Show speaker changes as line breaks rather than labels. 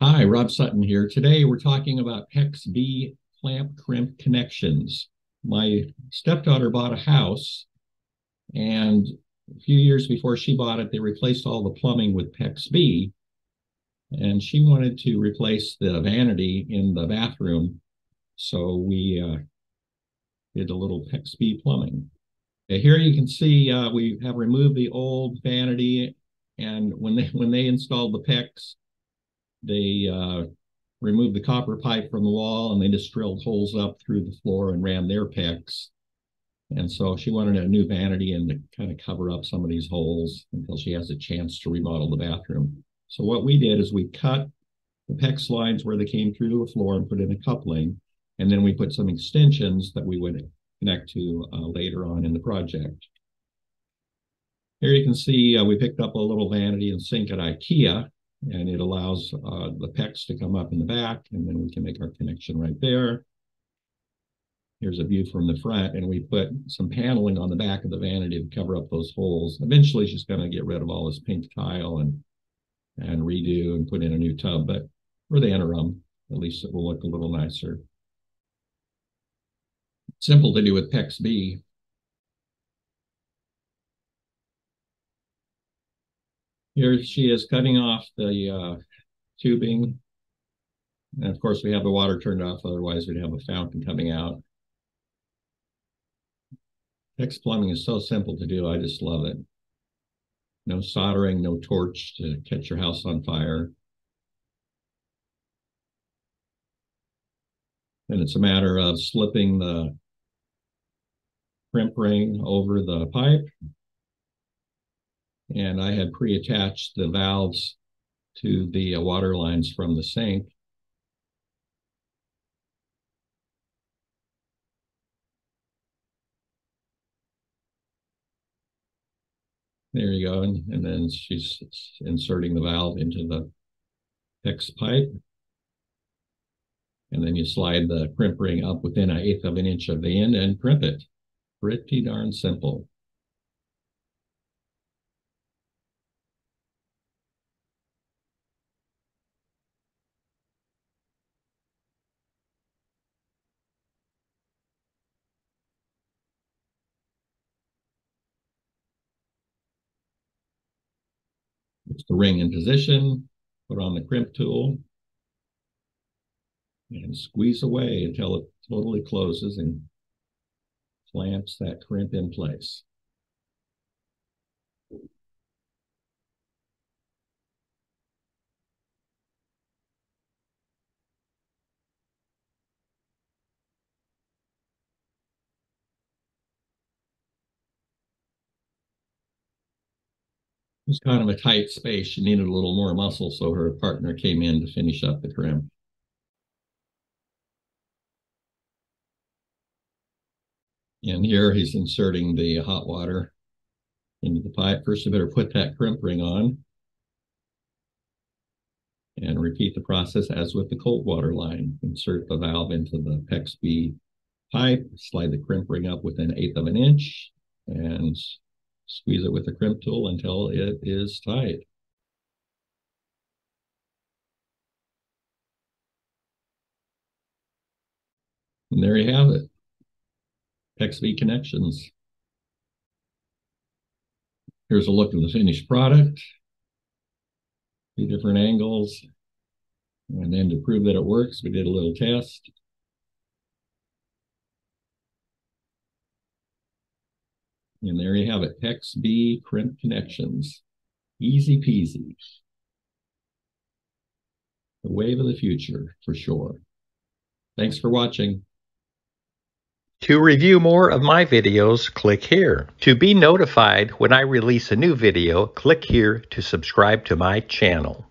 Hi, Rob Sutton here. Today we're talking about PEX B clamp crimp connections. My stepdaughter bought a house and a few years before she bought it, they replaced all the plumbing with PEX B. And she wanted to replace the vanity in the bathroom. So we uh, did a little PEX B plumbing. Here you can see uh, we have removed the old vanity and when they when they installed the PEX, they uh, removed the copper pipe from the wall and they just drilled holes up through the floor and ran their PEX. And so she wanted a new vanity and to kind of cover up some of these holes until she has a chance to remodel the bathroom. So what we did is we cut the PEX lines where they came through to the floor and put in a coupling. And then we put some extensions that we would connect to uh, later on in the project. Here you can see uh, we picked up a little vanity and sink at IKEA and it allows uh, the PEX to come up in the back and then we can make our connection right there. Here's a view from the front and we put some paneling on the back of the vanity to cover up those holes. Eventually she's going to get rid of all this pink tile and and redo and put in a new tub, but for the interim, at least it will look a little nicer. Simple to do with PEX B. Here she is cutting off the uh, tubing. And of course, we have the water turned off, otherwise we'd have a fountain coming out. PEX plumbing is so simple to do. I just love it. No soldering, no torch to catch your house on fire. And it's a matter of slipping the crimp ring over the pipe and I had pre-attached the valves to the uh, water lines from the sink. There you go. And, and then she's inserting the valve into the PEX pipe. And then you slide the crimp ring up within an eighth of an inch of the end and crimp it. Pretty darn simple. The ring in position, put on the crimp tool, and squeeze away until it totally closes and clamps that crimp in place. Was kind of a tight space. She needed a little more muscle, so her partner came in to finish up the trim. And here he's inserting the hot water into the pipe. First, you better put that crimp ring on and repeat the process as with the cold water line. Insert the valve into the PEX B pipe, slide the crimp ring up within an eighth of an inch, and Squeeze it with the crimp tool until it is tight. And there you have it. B connections. Here's a look at the finished product. Two different angles. And then to prove that it works, we did a little test. And there you have it, PEX B crimp connections. Easy peasy. The wave of the future, for sure. Thanks for watching.
To review more of my videos, click here. To be notified when I release a new video, click here to subscribe to my channel.